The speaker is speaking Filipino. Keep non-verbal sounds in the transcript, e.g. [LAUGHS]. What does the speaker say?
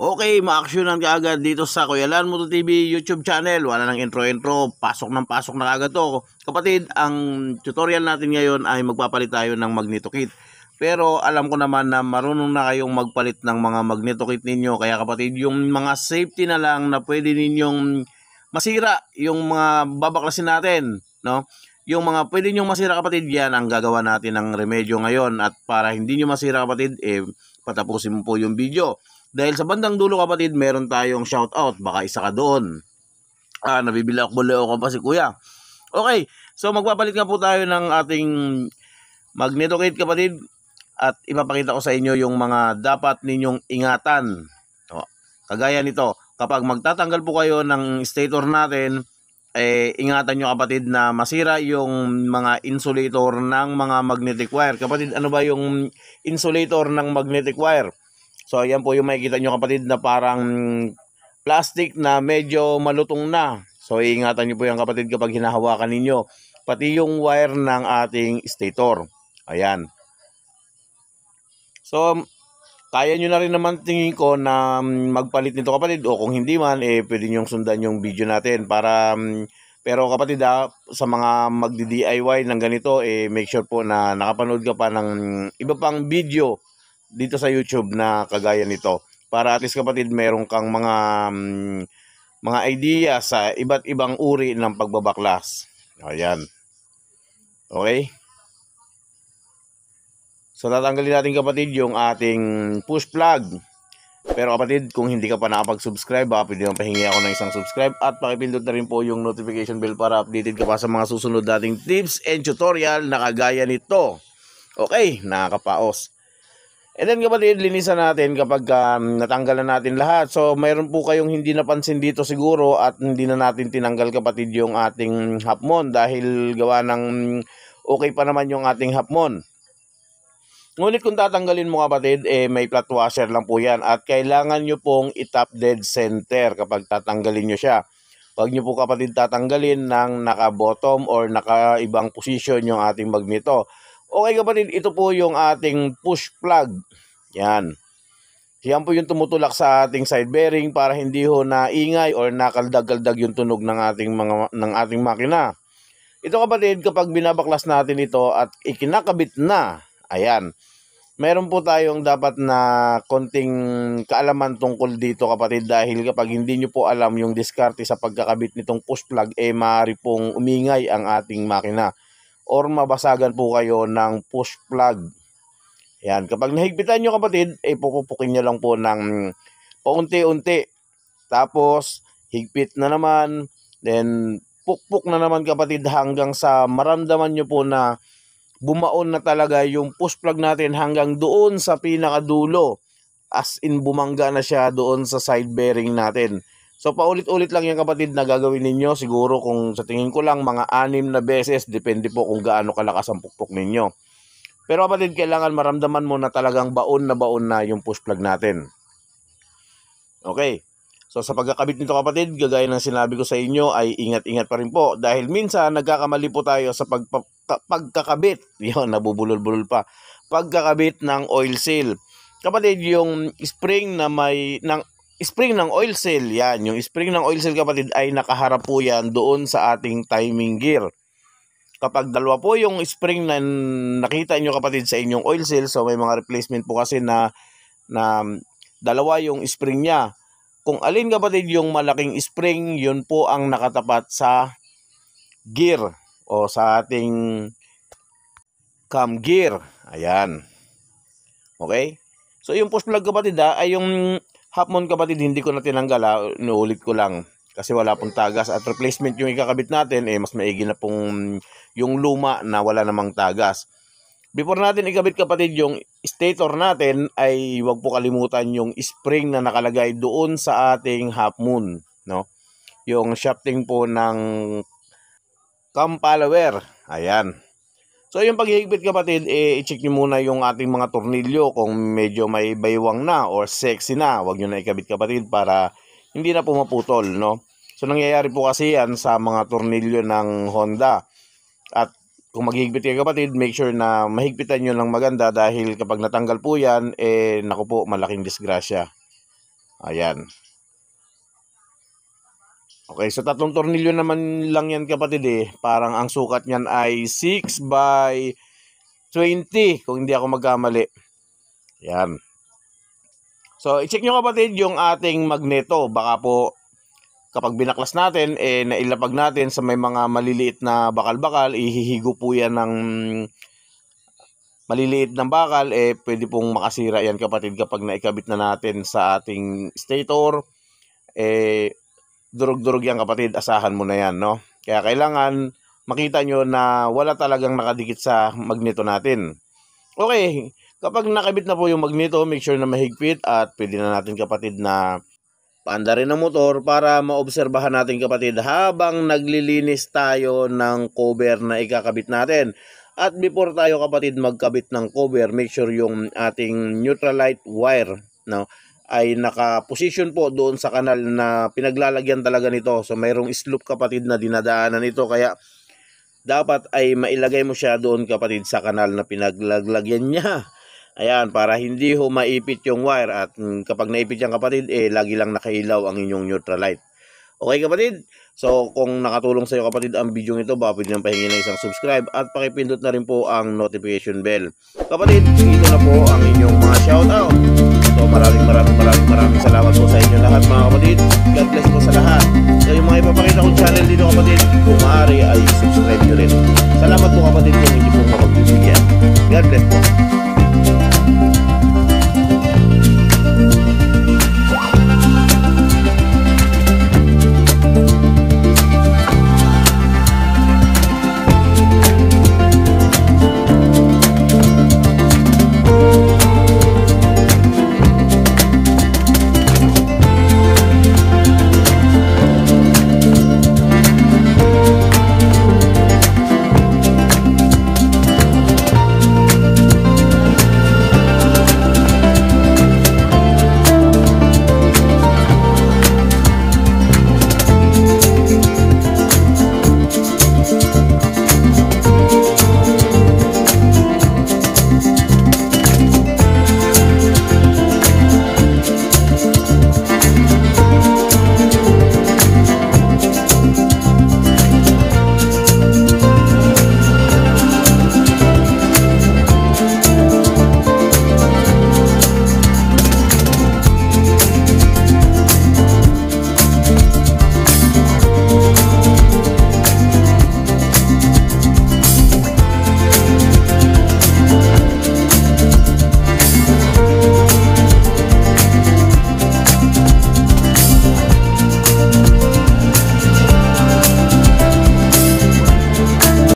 Okay, ma-actionan ka agad dito sa Kuyalan Moto TV YouTube channel. Wala nang intro-intro, pasok ng pasok na agad to. Kapatid, ang tutorial natin ngayon ay magpapalit tayo ng magneto kit. Pero alam ko naman na marunong na kayong magpalit ng mga magneto kit ninyo. Kaya kapatid, yung mga safety na lang na pwede ninyong masira, yung mga babaklasin natin, no? Yung mga pwede nyong masira kapatid, yan ang gagawa natin ng remedyo ngayon. At para hindi nyo masira kapatid, eh, patapusin mo po yung video. Dahil sa bandang dulo kapatid, meron tayong shout out. Baka isa ka doon. Ah, nabibili ako buleo ko pa si kuya. Okay, so magpapalit nga po tayo ng ating magneto kit kapatid. At ipapakita ko sa inyo yung mga dapat ninyong ingatan. O, kagaya nito, kapag magtatanggal po kayo ng stator natin, eh, ingatan nyo kapatid na masira yung mga insulator ng mga magnetic wire. Kapatid, ano ba yung insulator ng magnetic wire? So, ayan po yung makikita nyo kapatid na parang plastic na medyo malutong na. So, iingatan nyo po yan kapatid kapag hinahawakan ninyo. Pati yung wire ng ating stator. Ayan. So, kaya nyo na rin naman tingin ko na magpalit nito kapatid. O kung hindi man, eh, pwede nyo sundan yung video natin para... Pero kapatid ah, sa mga magdi-DIY ng ganito, eh, make sure po na nakapanood ka pa ng iba pang video dito sa YouTube na kagaya nito para at least kapatid meron kang mga um, mga idea sa iba't ibang uri ng pagbabaklas. Ayan. Okay? So tatanggalin natin kapatid yung ating push plug. Pero kapatid, kung hindi ka pa nakapag-subscribe, baka pwede nang pahingi ako ng isang subscribe at pakipindot na rin po yung notification bell para updated ka pa sa mga susunod dating tips and tutorial na kagaya nito. Okay, nakakapaos. And then kapatid, linisan natin kapag um, natanggal na natin lahat. So mayroon po kayong hindi napansin dito siguro at hindi na natin tinanggal kapatid yung ating hapmon dahil gawa ng okay pa naman yung ating hapmon. Ngunit kung tatanggalin mo kapatid, eh, may flat washer lang po yan at kailangan nyo pong itap dead center kapag tatanggalin nyo siya. Huwag nyo po kapatid tatanggalin ng naka-bottom or naka-ibang position yung ating magneto Okay kapatid, ito po yung ating push plug. Yan. Yan po yung tumutulak sa ating side bearing para hindi ho naingay or nakaldag-kaldag yung tunog ng ating mga ng ating makina. Ito kapatid, kapag binabaklas natin ito at ikinakabit na, ayan, meron po tayong dapat na konting kaalaman tungkol dito kapatid dahil kapag hindi nyo po alam yung diskarte sa pagkakabit nitong push plug, eh maaari pong umingay ang ating makina or mabasagan po kayo ng push plug. Yan, kapag nahigpitan nyo kapatid, eh pupupukin nyo lang po ng paunti-unti. Tapos, higpit na naman, then pukpuk na naman kapatid hanggang sa maramdaman nyo po na bumaon na talaga yung push plug natin hanggang doon sa pinakadulo. As in bumangga na siya doon sa side bearing natin. So paulit-ulit lang yan kapatid na gagawin ninyo. Siguro kung sa tingin ko lang mga anim na beses. Depende po kung gaano kalakas ang pukpok ninyo. Pero kapatid, kailangan maramdaman mo na talagang baon na baon na yung push plug natin. Okay. So sa pagkakabit nito kapatid, gagaya ng sinabi ko sa inyo ay ingat-ingat pa rin po. Dahil minsan nagkakamali po tayo sa pagpa, pagkakabit. [LAUGHS] Yun, nabubulol-bulol pa. Pagkakabit ng oil seal. Kapatid, yung spring na may ng spring ng oil seal, yan, yung spring ng oil seal kapatid ay nakaharap po yan doon sa ating timing gear. Kapag dalawa po yung spring na nakita nyo kapatid sa inyong oil seal, so may mga replacement po kasi na, na dalawa yung spring niya. Kung alin kapatid yung malaking spring, yun po ang nakatapat sa gear o sa ating cam gear. Ayan. Okay? So yung push plug kapatid ha, ay yung Hapmon kapatid, hindi ko na tinanggal ha. Inuulit ko lang. Kasi wala pong tagas. At replacement yung ikakabit natin, eh, mas maigi na pong yung luma na wala namang tagas. Before natin ikabit kapatid yung stator natin, ay huwag po kalimutan yung spring na nakalagay doon sa ating half moon. No? Yung shafting po ng cam follower. Ayan. So yung paghihigpit kapatid, eh, i-check nyo muna yung ating mga tornilyo kung medyo may baywang na or sexy na. Huwag nyo na ikabit kapatid para hindi na pumaputol, no? So nangyayari po kasi yan sa mga tornilyo ng Honda. At kung maghihigpit kayo kapatid, make sure na mahigpitan nyo lang maganda dahil kapag natanggal po yan, eh naku po, malaking disgrasya. Ayan. Okay, so tatlong tornilyo naman lang yan kapatid eh. Parang ang sukat niyan ay 6 by 20 kung hindi ako magkamali. Yan. So, i-check nyo kapatid yung ating magneto. Baka po kapag binaklas natin, eh, nailapag natin sa may mga maliliit na bakal-bakal, ihihigo po yan ng maliliit ng bakal, eh, pwede pong makasira yan kapatid kapag naikabit na natin sa ating stator. Eh, durog-durog yan kapatid, asahan mo na yan, no? Kaya kailangan makita nyo na wala talagang nakadikit sa magneto natin. Okay, kapag nakabit na po yung magneto, make sure na mahigpit at pwede na natin kapatid na paanda rin ang motor para maobserbahan natin kapatid habang naglilinis tayo ng cover na ikakabit natin. At before tayo kapatid magkabit ng cover, make sure yung ating neutralite wire no, ay naka-position po doon sa kanal na pinaglalagyan talaga nito. So mayroong slope kapatid na dinadaanan nito kaya dapat ay mailagay mo siya doon kapatid sa kanal na pinaglagyan niya. Ayan, para hindi ho maipit yung wire at mm, kapag naipit yan kapatid, eh lagi lang nakailaw ang inyong neutralite. Okay kapatid? So kung nakatulong sa iyo kapatid ang video ito, baka pwede nang pahingi ng isang subscribe at pakipindot na rin po ang notification bell. Kapatid, ito na po ang inyong mga shoutout. So maraming maraming maraming maraming salamat po sa inyo lahat mga kapatid. God bless po sa lahat. So yung mga ipapakita kong channel dito kapatid, kung maaari ay subscribe